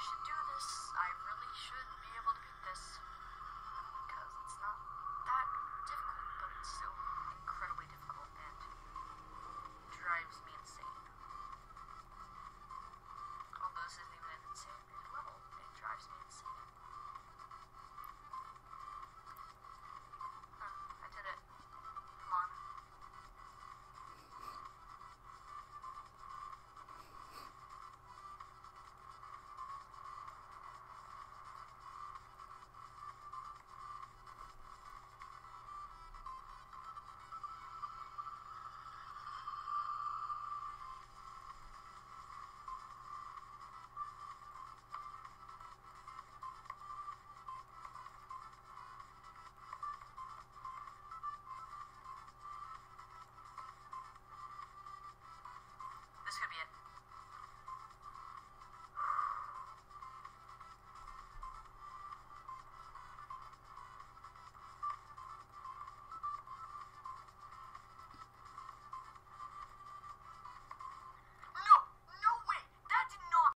should do this. I